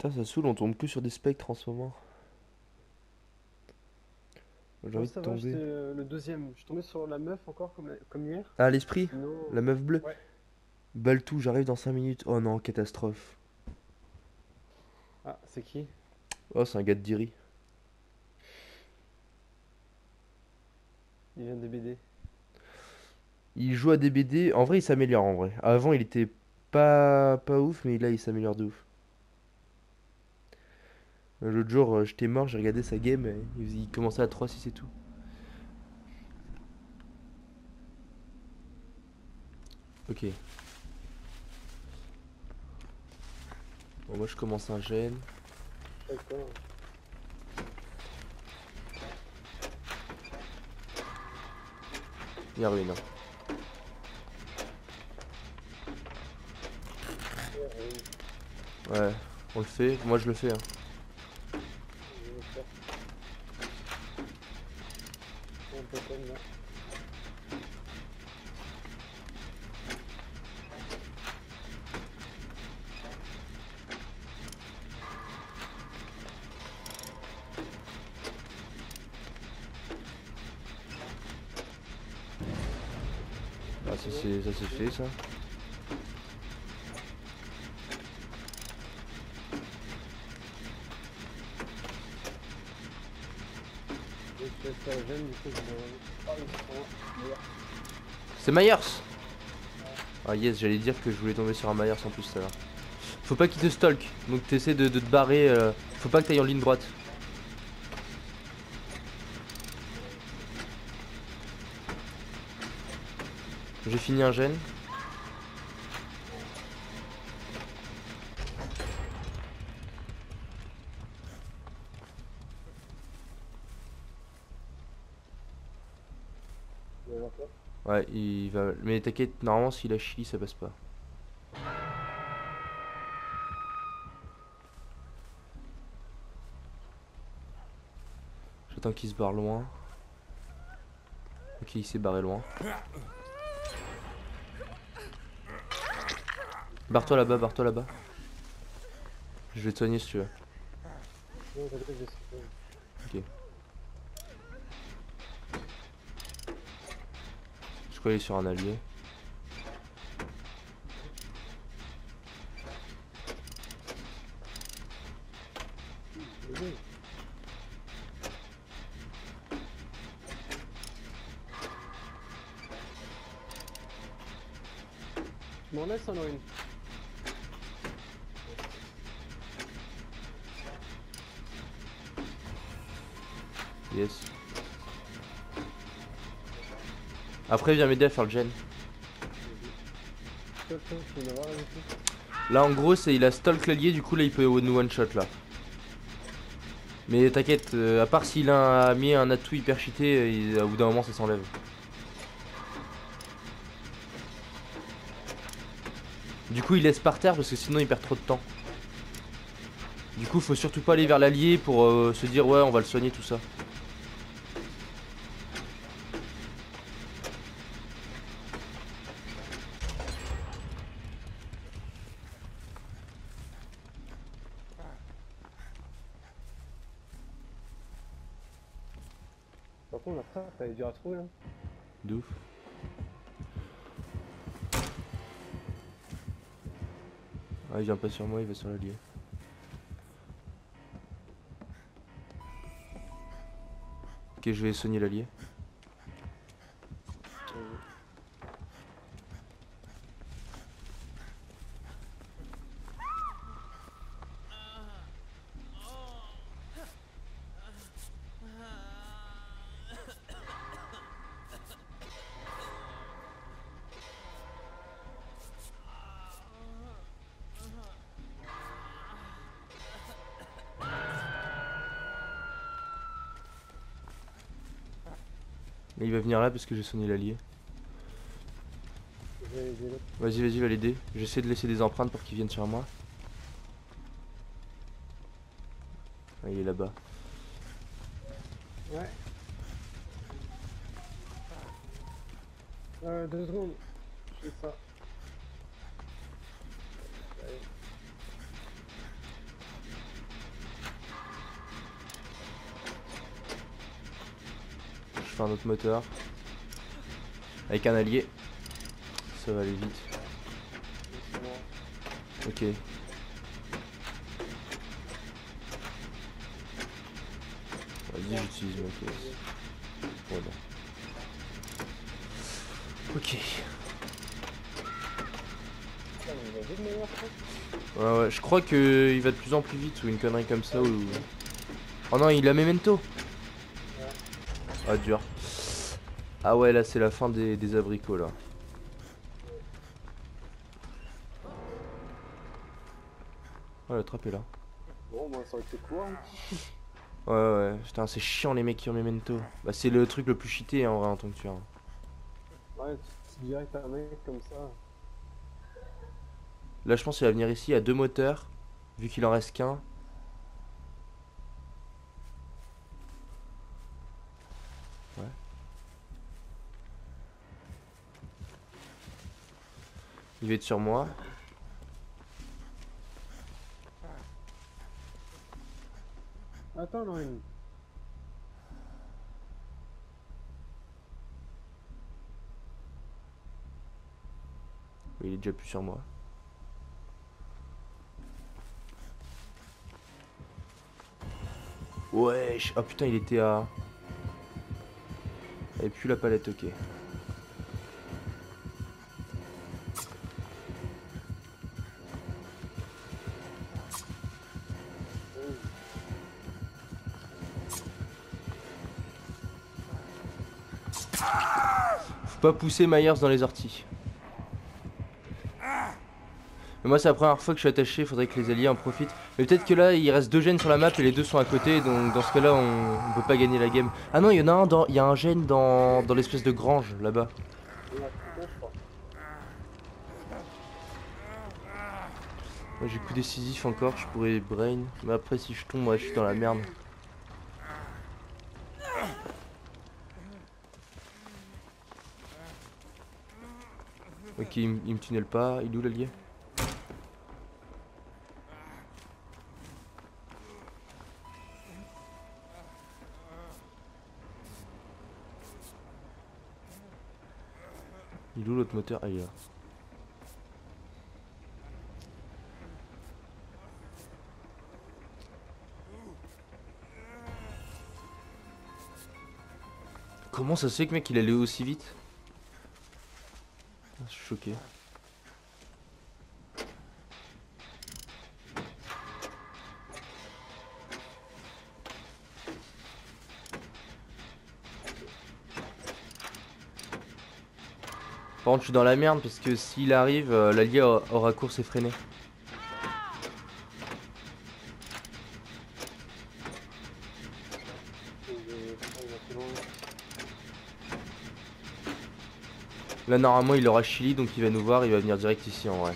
Putain, ça saoule, on tombe que sur des spectres en ce moment. J'ai envie de va, tomber. euh, le deuxième. Je suis tombé sur la meuf encore comme, la- comme hier. Ah, l'esprit? Sinon, La meuf bleue? Ouais. Baltou, j'arrive dans 5 minutes. Oh non, catastrophe. Ah, c'est qui? Oh, c'est un gars de Diri. Il vient des BD. Il joue à des BD. En vrai, il s'améliore en vrai. Avant, il était pas, pas ouf, mais là, il s'améliore de ouf. L'autre jour, euh, j'étais mort, j'ai regardé sa game. et il commençait à 3-6 et tout. Ok. Bon, moi, je commence un gène. D'accord. Il y a ruine. hein. Ouais, on le fait. Moi, je le fais. hein. Un peu comme là. Ah, ça c'est ça c'est fait ça. Je vais faire le jeune, du coup, je vais... Ah, ils sont meilleurs. C'est Myers Ah yes, j'allais dire que je voulais tomber sur un Myers en plus tout à. Faut pas qu'il te stalk, donc t'essaies de, de te barrer. euh, Faut pas que t'ailles en ligne droite. J'ai fini un gène. Mais t'inquiète, normalement s'il a chi, ça passe pas. J'attends qu'il se barre loin. Ok, il s'est barré loin. Barre-toi là-bas, barre-toi là-bas. Je vais te soigner si tu veux. Non, t'inquiète, je sais pas. Je est sur un allié. M'en Honorine. Yes. Après, viens m'aider à faire le gen. Là, en gros, c'est il a stalk l'allié, du coup, là, il peut nous one shot là. Mais t'inquiète, euh, à part s'il a mis un atout hyper cheaté, euh, il- au bout d'un moment, ça s'enlève. Du coup, il laisse par terre parce que sinon, il perd trop de temps. Du coup, faut surtout pas aller vers l'allié pour euh, se dire, ouais, on va le soigner, tout ça. Par contre, la elle est dure à trouver. Hein. De ouf. Ah, il vient pas sur moi, il va sur l'allié. Ok, je vais soigner l'allié. Il va venir là parce que j'ai soigné l'allié. Vas-y, vas-y, va l'aider. J'essaie de laisser des empreintes pour qu'il vienne sur moi. Ah, il est là-bas. Ouais. Euh, deux secondes. Je fais ça. Un autre moteur. Avec un allié. Ça va aller vite. Ok. Vas-y, j'utilise ma. Ok. Ouais, ouais, je crois que il va de plus en plus vite ou une connerie comme ça ou. Oh non, il a Memento Ah, dur. Ah ouais, là c'est la fin des, des abricots là. Oh, la trappe est là. Bon, moi, ça aurait été court. hein. Ouais, ouais, putain, c'est chiant les mecs qui ont Memento. Bah, c'est le truc le plus cheaté en vrai en tant que tueur. Ouais, tu- tu direct un mec comme ça. Là, je pense qu'il va venir ici à deux moteurs, vu qu'il en reste qu'un. Il va être sur moi. Attends, Lorraine. Il est déjà plus sur moi. Wesh Oh putain il était à... Avait plus la palette ok. Pas pousser Myers dans les orties. Mais moi c'est la première fois que je suis attaché, faudrait que les alliés en profitent. Mais peut-être que là il reste deux gènes sur la map et les deux sont à côté, donc dans ce cas là on, peut pas gagner la game. Ah non il y en a un dans. Il y a un gène dans, dans l'espèce de grange là-bas. Moi j'ai coup décisif encore, je pourrais brain. Mais après si je tombe, je suis dans la merde. Ok, il, me- tunnel pas. Il est où l'allié Il est l'autre moteur Ah. Comment ça se fait que mec il allait aussi vite? Je suis choqué. Par contre je suis dans la merde parce que s'il arrive, euh, l'allié aura- course effrénée. Et je- putain, il va plus loin. Là normalement il aura Chili donc il va nous voir, il va venir direct ici en vrai.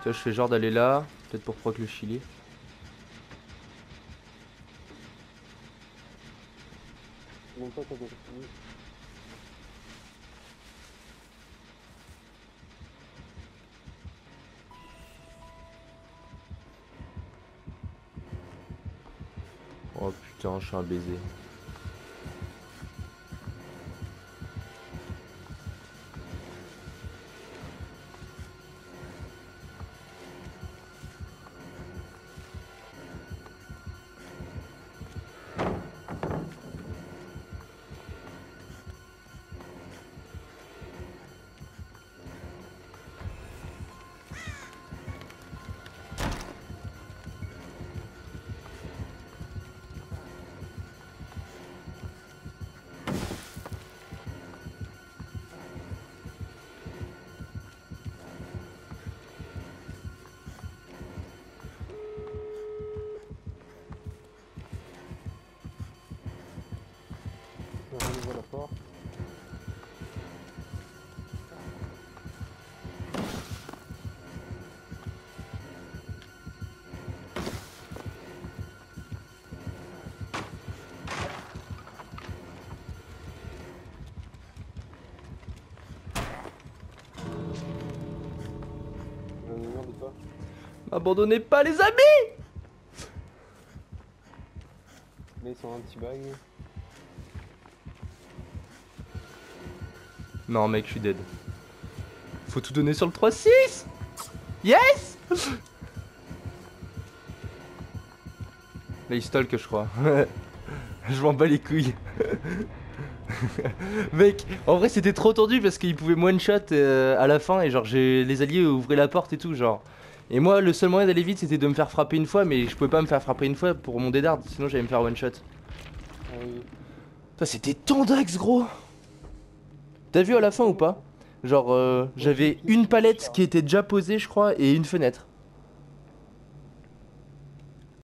Tu vois je fais genre d'aller là, peut-être pour proc le Chili. Putain je suis un baiser. Abandonnez pas les amis Mais ils sont un petit bug. Non mec, je suis dead. Faut tout donner sur le 3-6 Yes Là il stalk je crois. je m'en bats les couilles. Mec, en vrai c'était trop tendu parce qu'il pouvait one shot euh, à la fin et genre j'ai les alliés ouvraient la porte et tout genre. Et moi le seul moyen d'aller vite c'était de me faire frapper une fois mais je pouvais pas me faire frapper une fois pour mon dédard sinon j'allais me faire one shot. Oui. Ça c'était tant d'axes gros T'as vu à la fin ou pas? Genre euh, j'avais une palette qui était déjà posée je crois et une fenêtre.